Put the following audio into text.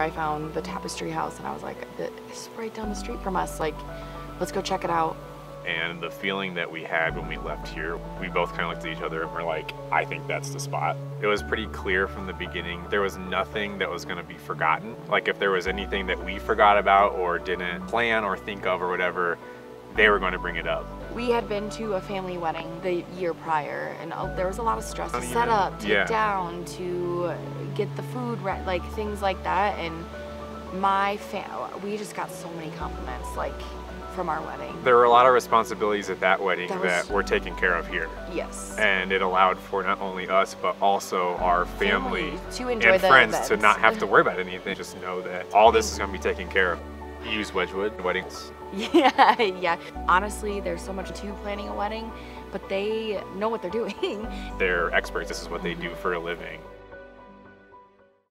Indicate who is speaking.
Speaker 1: I found the tapestry house and I was like, it's right down the street from us. Like, let's go check it out.
Speaker 2: And the feeling that we had when we left here, we both kind of looked at each other and we're like, I think that's the spot. It was pretty clear from the beginning. There was nothing that was going to be forgotten. Like if there was anything that we forgot about or didn't plan or think of or whatever, they were going to bring it up.
Speaker 1: We had been to a family wedding the year prior, and uh, there was a lot of stress to set up, take
Speaker 2: Yeah.
Speaker 1: down, to get the food right, like things like that. And my fam, we just got so many compliments, like from our wedding.
Speaker 2: There were a lot of responsibilities at that wedding
Speaker 1: That
Speaker 2: that,
Speaker 1: was-
Speaker 2: were taken care of here.
Speaker 1: Yes.
Speaker 2: And it allowed for not only us, but also our family,
Speaker 1: Family to enjoy
Speaker 2: and friends to not have to worry about anything. Just know that all this is going to be taken care of. Use Wedgewood weddings.
Speaker 1: Yeah, yeah. Honestly, there's so much to planning a wedding, but they know what they're doing.
Speaker 2: They're experts. This is what they do for a living.